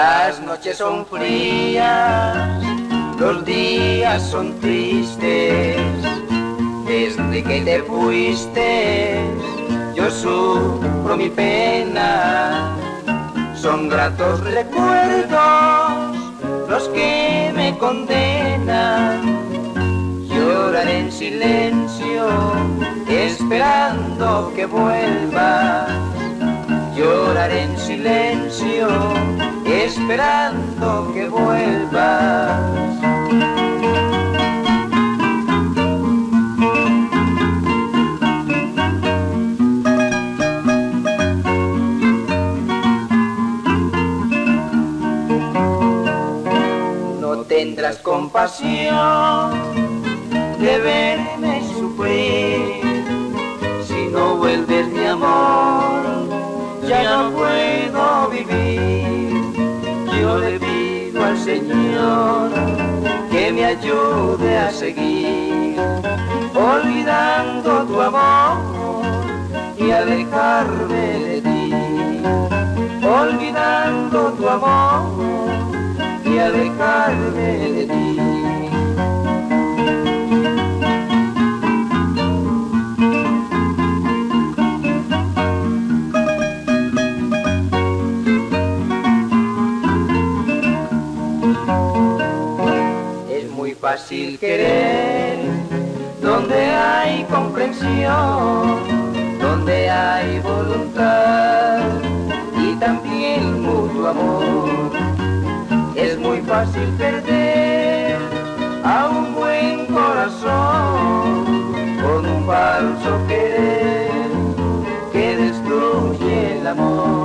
Las noches son frías, los días son tristes, desde que te fuiste yo sufro mi pena, son gratos recuerdos los que me condenan. Lloraré en silencio, esperando que vuelva. Lloraré en silencio, esperando que vuelva. tendrás compasión de verme sufrir. Si no vuelves mi amor, ya no puedo vivir. Yo le pido al Señor que me ayude a seguir, olvidando tu amor y alejarme de ti, olvidando tu amor y alejarme muy fácil querer donde hay comprensión, donde hay voluntad y también mutuo amor es muy fácil perder a un buen corazón con un falso querer que destruye el amor.